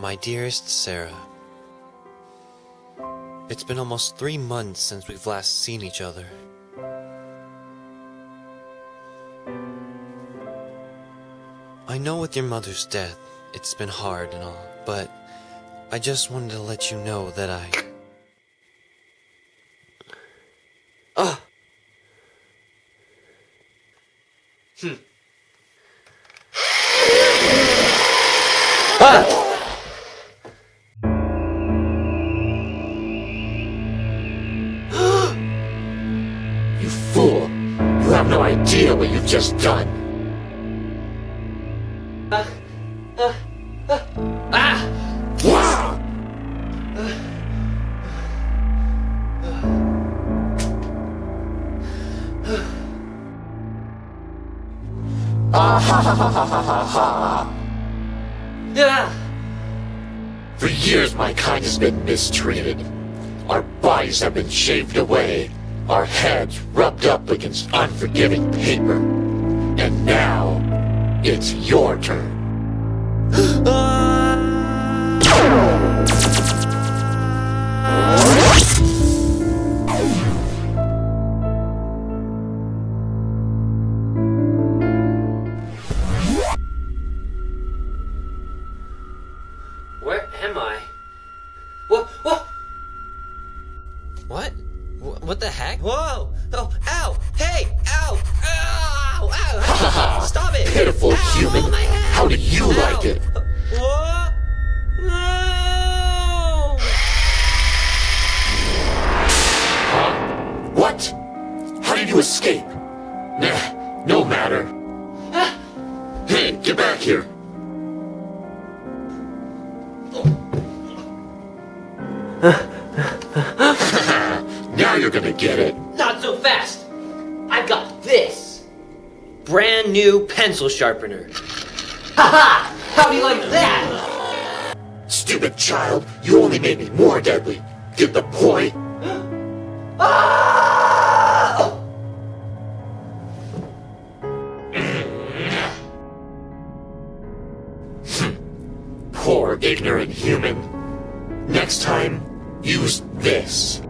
My dearest Sarah, It's been almost three months since we've last seen each other. I know with your mother's death, it's been hard and all, but I just wanted to let you know that I. Ah! Hmm. Ah! You fool! You have no idea what you've just done. Wow! Ah ha ha ha ha ha ha! Yeah! For years my kind has been mistreated. Our bodies have been shaved away, our heads rubbed up against unforgiving paper. And now, it's your turn. Where am I? What? What? What? Wh- What the heck? Whoa! Oh, ow! Hey! Ow! Ow! Ow! Stop it! Pitiful Ow! human. How do you Ow! like it? What? No! What? How did you escape? Nah, no matter. Hey, get back here. Now you're gonna get it. Not so fast! I got this! Brand new pencil sharpener. Haha! How do you like that? Stupid child, you only made me more deadly. Get the point? Ah! Poor ignorant human. Next time, use this.